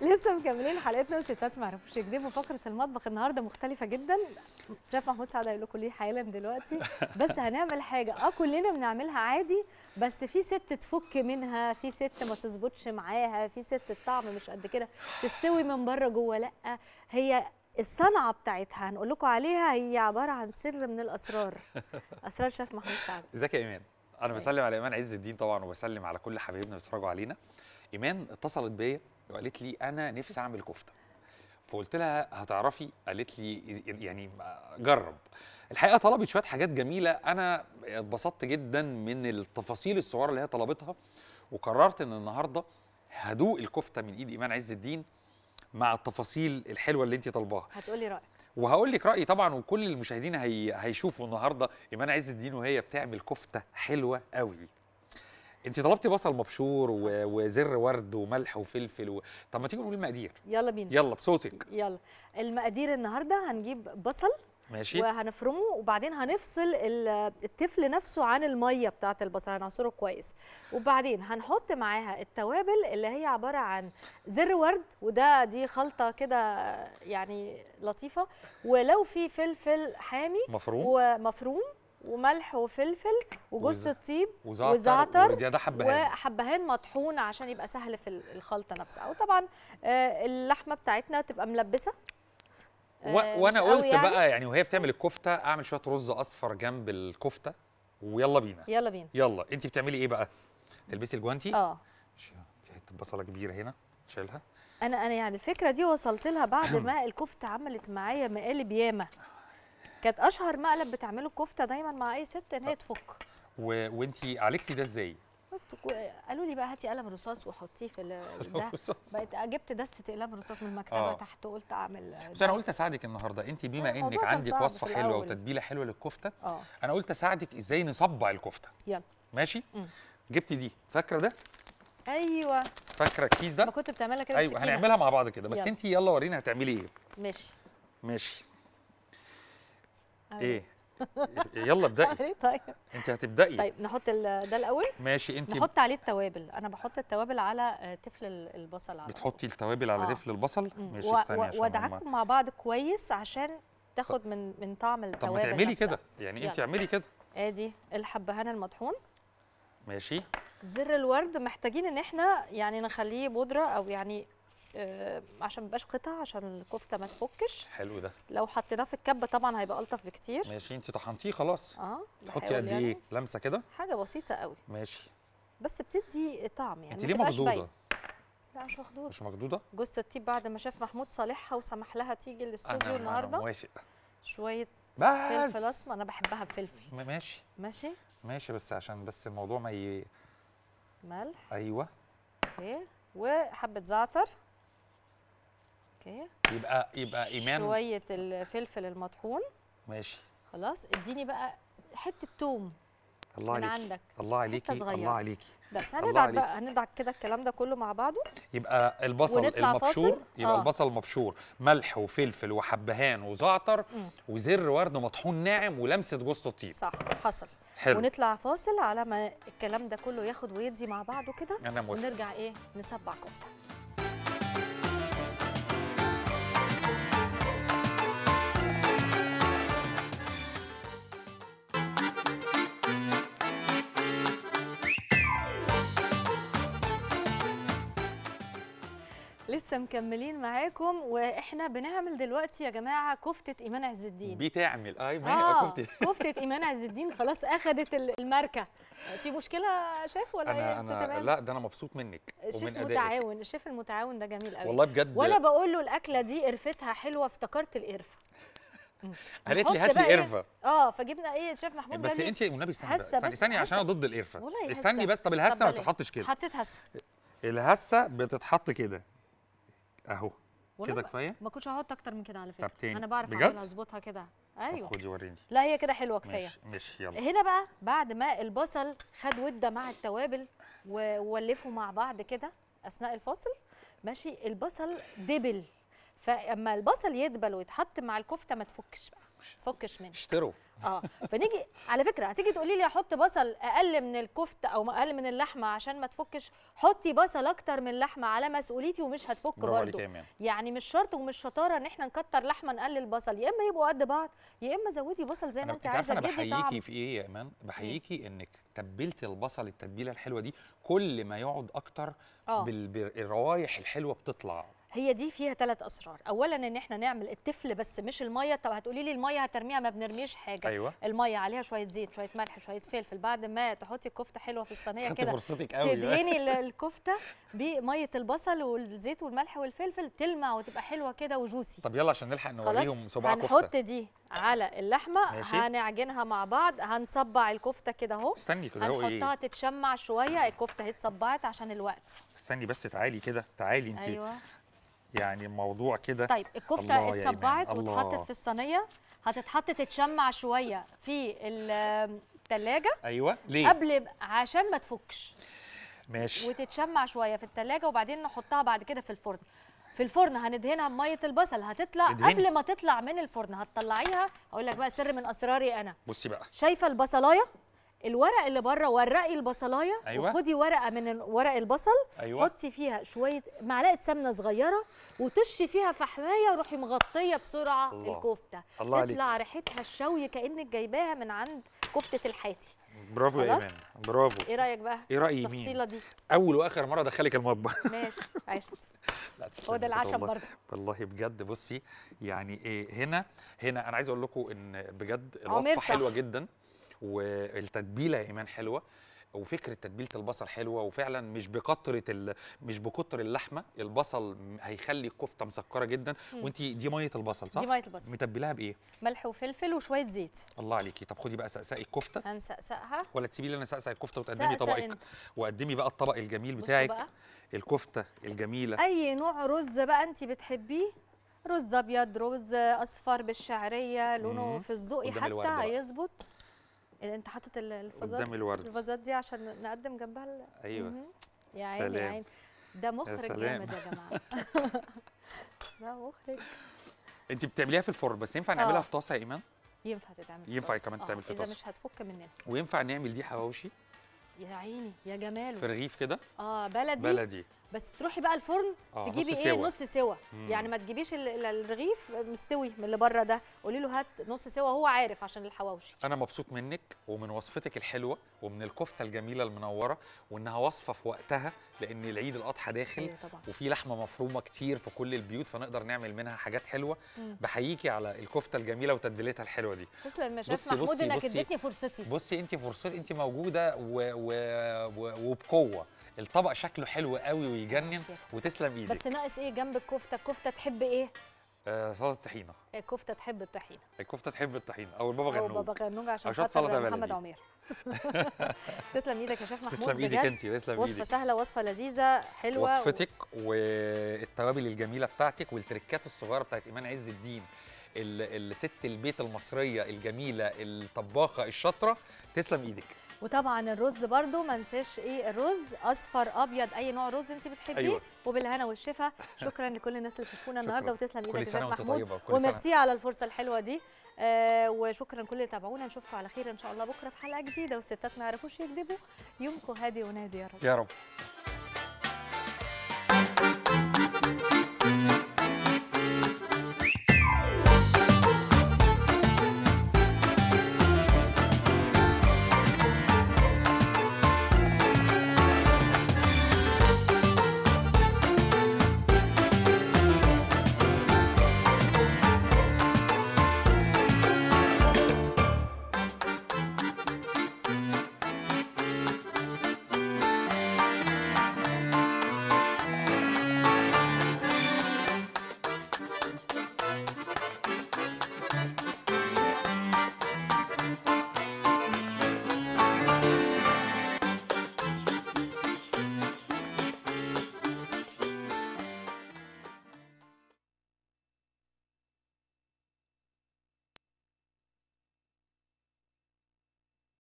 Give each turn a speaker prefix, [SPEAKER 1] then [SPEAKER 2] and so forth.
[SPEAKER 1] لسه مكملين حلقتنا وستات ما يعرفوش يكذبوا. فقرة المطبخ النهارده مختلفة جدا. شاف محمود سعد هيقول لكم ليه حالا دلوقتي. بس هنعمل حاجة. آه كلنا بنعملها عادي بس في ست تفك منها في ست ما تظبطش معاها في ست الطعم مش قد كده تستوي من بره جوه. لأ هي الصنعة بتاعتها هنقول لكم عليها هي عبارة عن سر من الأسرار. أسرار شيف محمود سعد.
[SPEAKER 2] ازيك يا إيمان؟ أنا بسلم على إيمان عز الدين طبعا وبسلم على كل حبايبنا بيتفرجوا علينا. إيمان اتصلت بيا وقالت لي أنا نفسي أعمل كفتة. فقلت لها هتعرفي؟ قالت لي يعني جرب. الحقيقة طلبت شوية حاجات جميلة. أنا اتبسطت جدا من التفاصيل الصغيرة اللي هي طلبتها وقررت إن النهارده هدوق الكفتة من إيد إيمان عز الدين مع التفاصيل الحلوة اللي انت طالباها.
[SPEAKER 1] هتقولي رأيك.
[SPEAKER 2] وهقول لك رأيي طبعا وكل المشاهدين هي... هيشوفوا النهارده إيمان عز الدين وهي بتعمل كفتة حلوة قوي. انت طلبتي بصل مبشور و... وزر ورد وملح وفلفل و... طب ما تيجي نقول المقادير.
[SPEAKER 1] يلا بينا.
[SPEAKER 2] يلا بصوتك.
[SPEAKER 1] يلا. المقادير النهارده هنجيب بصل
[SPEAKER 2] ماشي.
[SPEAKER 1] وهنفرمه وبعدين هنفصل ال- التفل نفسه عن المية بتاعة البصل. هنعصره كويس. وبعدين هنحط معاها التوابل اللي هي عبارة عن زر ورد وده دي خلطة كده يعني لطيفة. ولو في فلفل حامي
[SPEAKER 2] مفروم.
[SPEAKER 1] ومفروم. وملح وفلفل وجوز
[SPEAKER 2] وز-
[SPEAKER 1] الطيب
[SPEAKER 2] وزعتر
[SPEAKER 1] وحبهان مطحون عشان يبقى سهل في ال- الخلطة نفسها. وطبعا آه، اللحمة بتاعتنا تبقى ملبسة.
[SPEAKER 2] و...
[SPEAKER 1] آه،
[SPEAKER 2] وأنا
[SPEAKER 1] مش قوي
[SPEAKER 2] قلت
[SPEAKER 1] يعني.
[SPEAKER 2] بقى يعني وهي بتعمل الكفتة أعمل شوية رز أصفر جنب الكفتة ويلا بينا.
[SPEAKER 1] يلا بينا.
[SPEAKER 2] يلا. انت بتعملي إيه بقى؟ تلبسي الجوانتي؟ آه. في حتة بصلة كبيرة هنا شيلها
[SPEAKER 1] أنا أنا يعني الفكرة دي وصلت لها بعد ما الكفتة عملت معايا مقالب ياما. كانت أشهر مقلب بتعمله الكفته دايما مع أي ست إن هي تفك.
[SPEAKER 2] و... وانت عالجتي ده إزاي؟
[SPEAKER 1] قالوا لي بقى هاتي قلم رصاص وحطيه في ده. بقيت جبت دسة اقلام رصاص من المكتبة
[SPEAKER 2] آه.
[SPEAKER 1] تحت قلت أعمل
[SPEAKER 2] بس أنا قلت أساعدك النهارده. انت بما
[SPEAKER 1] إنك
[SPEAKER 2] عندك وصفة
[SPEAKER 1] حلوة.
[SPEAKER 2] وتتبيلة حلوة للكفتة
[SPEAKER 1] آه.
[SPEAKER 2] أنا قلت أساعدك إزاي نصبع الكفتة.
[SPEAKER 1] يلا.
[SPEAKER 2] ماشي؟
[SPEAKER 1] مم.
[SPEAKER 2] جبتي دي. فاكرة ده؟
[SPEAKER 1] أيوه.
[SPEAKER 2] فاكرة الكيس
[SPEAKER 1] ما
[SPEAKER 2] ده
[SPEAKER 1] كنت بتعملها كده أيوه.
[SPEAKER 2] هنعملها مع بعض كده. بس. انت يلا ورينا هتعملي إيه.
[SPEAKER 1] ماشي.
[SPEAKER 2] ماشي. إيه. يلا ابدأي.
[SPEAKER 1] طيب.
[SPEAKER 2] أنت هتبدأي.
[SPEAKER 1] طيب نحط ده الأول.
[SPEAKER 2] ماشي أنت
[SPEAKER 1] نحط عليه التوابل. أنا بحط التوابل على آه، تفل ال- البصل على
[SPEAKER 2] بتحطي التوابل على
[SPEAKER 1] آه.
[SPEAKER 2] تفل البصل. ماشي استني
[SPEAKER 1] و- وادعكم مع بعض كويس عشان تاخد من من طعم
[SPEAKER 2] طب
[SPEAKER 1] التوابل
[SPEAKER 2] ما تعملي. كده. يعني
[SPEAKER 1] أنت.
[SPEAKER 2] اعملي كده.
[SPEAKER 1] آدي الحبهان المطحون.
[SPEAKER 2] ماشي.
[SPEAKER 1] زر الورد. محتاجين إن إحنا يعني نخليه بودرة أو يعني آه عشان ميبقاش قطع عشان الكفتة ما تفكش.
[SPEAKER 2] حلو ده.
[SPEAKER 1] لو حطيناه في الكبة طبعا هيبقى ألطف بكتير.
[SPEAKER 2] ماشي انت طحنتيه خلاص.
[SPEAKER 1] آه
[SPEAKER 2] تحطي قد
[SPEAKER 1] يعني.
[SPEAKER 2] إيه؟ لمسة كده؟
[SPEAKER 1] حاجة بسيطة قوي.
[SPEAKER 2] ماشي.
[SPEAKER 1] بس بتدي طعم يعني
[SPEAKER 2] انت ليه. مخضوضة؟
[SPEAKER 1] لا مش مخدود
[SPEAKER 2] مش مخضوضة؟
[SPEAKER 1] جوزة الطيب بعد ما شاف محمود صالحها وسمح لها تيجي
[SPEAKER 2] أنا
[SPEAKER 1] الاستوديو
[SPEAKER 2] أنا
[SPEAKER 1] النهارده
[SPEAKER 2] موافق.
[SPEAKER 1] شوية
[SPEAKER 2] بس!
[SPEAKER 1] فلفل أسمر. أنا بحبها بفلفل.
[SPEAKER 2] ماشي.
[SPEAKER 1] ماشي؟
[SPEAKER 2] ماشي بس عشان بس الموضوع ما ي...
[SPEAKER 1] ملح.
[SPEAKER 2] أيوه.
[SPEAKER 1] okay. وحبة زعتر. okay.
[SPEAKER 2] يبقى يبقى إيمان.
[SPEAKER 1] شوية الفلفل المطحون.
[SPEAKER 2] ماشي.
[SPEAKER 1] خلاص اديني بقى حتة توم
[SPEAKER 2] الله
[SPEAKER 1] من
[SPEAKER 2] عليكي
[SPEAKER 1] عندك.
[SPEAKER 2] الله عليكي. الله عليكي.
[SPEAKER 1] بس هندعك. بقى هندعك كده الكلام ده كله مع بعضه.
[SPEAKER 2] يبقى البصل المبشور
[SPEAKER 1] فاصل؟
[SPEAKER 2] يبقى
[SPEAKER 1] آه.
[SPEAKER 2] البصل مبشور. ملح وفلفل وحبهان وزعتر
[SPEAKER 1] مم.
[SPEAKER 2] وزر ورد مطحون ناعم ولمسة جوز الطيب
[SPEAKER 1] صح حصل.
[SPEAKER 2] حلو.
[SPEAKER 1] ونطلع فاصل على ما الكلام ده كله ياخد ويدي مع بعضه كده.
[SPEAKER 2] أنا موافق.
[SPEAKER 1] ونرجع إيه نسبع كفتة. لسه مكملين معاكم وإحنا بنعمل دلوقتي يا جماعة كفتة إيمان عز الدين.
[SPEAKER 2] بتعمل. أي ما
[SPEAKER 1] آه
[SPEAKER 2] هي كفتي
[SPEAKER 1] كفتة. إيمان عز الدين خلاص اخذت ال- الماركة. في مشكلة شايف ولا إيه؟
[SPEAKER 2] أنا
[SPEAKER 1] أنت
[SPEAKER 2] أنا
[SPEAKER 1] تمام؟
[SPEAKER 2] لا ده أنا مبسوط منك
[SPEAKER 1] الشيف
[SPEAKER 2] ومن أدائك.
[SPEAKER 1] متعاون الشيف المتعاون ده جميل قوي.
[SPEAKER 2] والله بجد.
[SPEAKER 1] وأنا بقول له الأكلة دي قرفتها حلوة افتكرت القرفة.
[SPEAKER 2] قالت لي هات لي
[SPEAKER 1] إيه؟
[SPEAKER 2] قرفة.
[SPEAKER 1] آه فجبنا إيه شيف محمود
[SPEAKER 2] بس أنت والنبي استني استني عشان. أنا ضد
[SPEAKER 1] القرفة.
[SPEAKER 2] استني. بس طب الهسة ما بتتحطش كده.
[SPEAKER 1] حطيت هسة.
[SPEAKER 2] الهسة بتتحط كده.
[SPEAKER 1] أهو.
[SPEAKER 2] كده كفاية؟
[SPEAKER 1] ما كنتش هحط أكتر من كده على فكرة.
[SPEAKER 2] طب تاني.
[SPEAKER 1] أنا بعرف؟ اعملها أظبطها كده. أيوه.
[SPEAKER 2] خدي وريني.
[SPEAKER 1] لا هي كده حلوة كفاية.
[SPEAKER 2] ماشي ماشي يلا.
[SPEAKER 1] هنا بقى بعد ما البصل خد ودة مع التوابل و- وولفوا مع بعض كده أثناء الفاصل ماشي البصل دبل. فاما البصل يدبل ويتحط مع الكفتة ما تفكش بقى فكش منك
[SPEAKER 2] اشتروا.
[SPEAKER 1] آه فنيجي على فكرة هتيجي تقولي لي أحط بصل أقل من الكفتة أو أقل من اللحمة عشان ما تفكش؟ حطي بصل أكتر من اللحمه على مسؤوليتي ومش هتفك برضه. يعني مش شرط ومش شطارة إن إحنا نكتر لحمة نقلل بصل يا إما يبقوا قد بعض يا إما زودي بصل زي ما أنت
[SPEAKER 2] عايزة
[SPEAKER 1] أنا
[SPEAKER 2] بحييكي في إيه يا إيمان؟ بحييكي إنك تبلتي البصل التتبيلة الحلوة دي كل ما يقعد
[SPEAKER 1] أكتر
[SPEAKER 2] بال- بالروايح الحلوة بتطلع.
[SPEAKER 1] هي دي فيها ثلاث أسرار. اولا إن إحنا نعمل التفل بس مش المية. طب هتقولي لي المية هترميها؟ ما بنرميش حاجة.
[SPEAKER 2] أيوه.
[SPEAKER 1] المية عليها شوية زيت شوية ملح شوية فلفل. بعد ما تحطي الكفتة حلوة في
[SPEAKER 2] الصينية
[SPEAKER 1] كده
[SPEAKER 2] فرصتك قوي.
[SPEAKER 1] تدهني ال- الكفتة بمية البصل والزيت والملح والفلفل تلمع وتبقى حلوة كده وجوسي.
[SPEAKER 2] طب يلا عشان نلحق نوريهم صباع
[SPEAKER 1] هنحط
[SPEAKER 2] كفته
[SPEAKER 1] دي على اللحمة
[SPEAKER 2] ماشي.
[SPEAKER 1] هنعجنها مع بعض هنصبع الكفتة كده أهو.
[SPEAKER 2] استني كده هو
[SPEAKER 1] هنحطها
[SPEAKER 2] إيه
[SPEAKER 1] تتشمع شوية الكفتة اهي اتصبعت عشان الوقت.
[SPEAKER 2] استني بس تعالي كده تعالي انت
[SPEAKER 1] أيوه.
[SPEAKER 2] يعني الموضوع كده.
[SPEAKER 1] طيب
[SPEAKER 2] الكفتة
[SPEAKER 1] اتصبعت. واتحطت في الصينية هتتحط تتشمع شوية في الثلاجه
[SPEAKER 2] أيوه ليه؟
[SPEAKER 1] قبل عشان ما تفكش.
[SPEAKER 2] ماشي.
[SPEAKER 1] وتتشمع شوية في الثلاجه وبعدين نحطها بعد كده في الفرن. في الفرن هندهنها بمية البصل هتطلع
[SPEAKER 2] ادهني.
[SPEAKER 1] قبل ما تطلع من الفرن هتطلعيها. أقول لك بقى سر من أسراري أنا.
[SPEAKER 2] بصي بقى.
[SPEAKER 1] شايفة البصلاية؟ الورق اللي بره ورقي البصلايه
[SPEAKER 2] أيوة.
[SPEAKER 1] وخدي ورقة من ورق البصل
[SPEAKER 2] أيوه.
[SPEAKER 1] حطي فيها شوية معلقة سمنة صغيرة وتشي فيها فحماية وروحي مغطية بسرعة
[SPEAKER 2] الله.
[SPEAKER 1] الكفتة.
[SPEAKER 2] الله عليك.
[SPEAKER 1] تطلع ريحتها الشوي كأنك جايباها من عند كفتة الحاتي.
[SPEAKER 2] برافو يا؟ إيمان. برافو.
[SPEAKER 1] إيه رأيك بقى؟
[SPEAKER 2] إيه رأي مين؟
[SPEAKER 1] التفصيلة دي.
[SPEAKER 2] أول وآخر مرة أدخلك المطبخ.
[SPEAKER 1] ماشي عشت.
[SPEAKER 2] لا
[SPEAKER 1] هو ده
[SPEAKER 2] والله.
[SPEAKER 1] برضه.
[SPEAKER 2] والله بجد بصي يعني إيه هنا هنا أنا عايز أقول لكم إن بجد
[SPEAKER 1] الوصفة.
[SPEAKER 2] حلوة جدا. والتتبيلة يا إيمان حلوة وفكرة تتبيلة البصل حلوة وفعلا مش بكترة ال... مش بكتر اللحمة البصل هيخلي الكفتة مسكرة جدا. وانت دي مية البصل صح؟
[SPEAKER 1] دي مية البصل.
[SPEAKER 2] متبلاها بإيه؟
[SPEAKER 1] ملح وفلفل وشوية زيت.
[SPEAKER 2] الله عليكي. طب خدي بقى سقسقي الكفتة.
[SPEAKER 1] هنسقسقها.
[SPEAKER 2] ولا تسيبي لي أنا اسقسق الكفتة وتقدمي طبقك.
[SPEAKER 1] أنت.
[SPEAKER 2] وقدمي بقى الطبق الجميل بتاعك
[SPEAKER 1] بقى.
[SPEAKER 2] الكفتة الجميلة.
[SPEAKER 1] أي نوع رز بقى انت بتحبيه؟ رز أبيض رز أصفر بالشعرية لونه
[SPEAKER 2] مم.
[SPEAKER 1] فستقي حتى. هيظبط. انت حاطط ال- الفازات
[SPEAKER 2] قدام الورد
[SPEAKER 1] الفازات دي عشان نقدم جنبها ال- أيوه. يا عيني يا. عيني ده مخرج. جامد يا جماعة ده مخرج
[SPEAKER 2] انت بتعمليها في الفرن بس ينفع نعملها
[SPEAKER 1] آه.
[SPEAKER 2] في طاسة يا إيمان
[SPEAKER 1] ينفع تتعمل في
[SPEAKER 2] ينفع. كمان تتعمل في
[SPEAKER 1] إذا
[SPEAKER 2] طاسة.
[SPEAKER 1] مش هتفك مننا
[SPEAKER 2] وينفع نعمل دي حواوشي
[SPEAKER 1] يا عيني يا
[SPEAKER 2] في
[SPEAKER 1] جماله
[SPEAKER 2] رغيف كده
[SPEAKER 1] آه بلدي
[SPEAKER 2] بلدي
[SPEAKER 1] بس تروحي بقى الفرن
[SPEAKER 2] آه
[SPEAKER 1] تجيبي
[SPEAKER 2] نص
[SPEAKER 1] إيه
[SPEAKER 2] سوا.
[SPEAKER 1] نص سوا
[SPEAKER 2] مم.
[SPEAKER 1] يعني ما تجيبيش ال- ال- الرغيف مستوي من اللي بره ده قولي له هات نص سوا هو عارف عشان الحواوشي
[SPEAKER 2] أنا مبسوط منك ومن وصفتك الحلوة ومن الكفتة الجميلة المنورة وإنها وصفه في وقتها لأن العيد الأضحى داخل
[SPEAKER 1] أيوه طبعا
[SPEAKER 2] وفي لحمة مفرومة كتير في كل البيوت فنقدر نعمل منها حاجات
[SPEAKER 1] حلوة.
[SPEAKER 2] بحييكي على الكفتة الجميلة وتتبيلتها الحلوة دي
[SPEAKER 1] تسلم يا
[SPEAKER 2] بصي-
[SPEAKER 1] محمود
[SPEAKER 2] إنك.
[SPEAKER 1] اديتني فرصتي
[SPEAKER 2] بصي أنت فرصتك أنت موجودة و... و... و... وبقوة الطبق شكله حلو قوي ويجنن وتسلم إيدك
[SPEAKER 1] بس ناقص إيه جنب الكفتة؟ الكفتة تحب إيه؟
[SPEAKER 2] آه سلطه الطحينه
[SPEAKER 1] الكفته تحب الطحينة.
[SPEAKER 2] الكفتة تحب الطحينة أو البابا
[SPEAKER 1] أو
[SPEAKER 2] غنوج.
[SPEAKER 1] بابا غنوج عشان خاطر محمد. عمير. تسلم إيدك يا شيف محمود
[SPEAKER 2] تسلم
[SPEAKER 1] إيدك.
[SPEAKER 2] انت تسلم
[SPEAKER 1] وصفة
[SPEAKER 2] إيدك.
[SPEAKER 1] سهلة وصفة لذيذة حلوة
[SPEAKER 2] وصفتك والتوابل الجميلة بتاعتك والتركات الصغيرة بتاعت إيمان عز الدين. ال- الست البيت المصرية الجميلة الطباخة الشاطرة تسلم إيدك.
[SPEAKER 1] وطبعا الرز برضو ما ننساش إيه الرز أصفر أبيض أي نوع رز انت بتحبيه
[SPEAKER 2] أيوة.
[SPEAKER 1] وبالهنا والشفا. شكرا لكل الناس اللي شافونا النهارده. وتسلم إيدك يا محمود. وميرسي على الفرصة الحلوة دي. آه وشكرا كل اللي تابعونا. نشوفكم على خير إن شاء الله بكرة في حلقة جديدة والستات ما يعرفوش يكذبوا. يومكم هادي ونادي يا رب.
[SPEAKER 2] يا رب.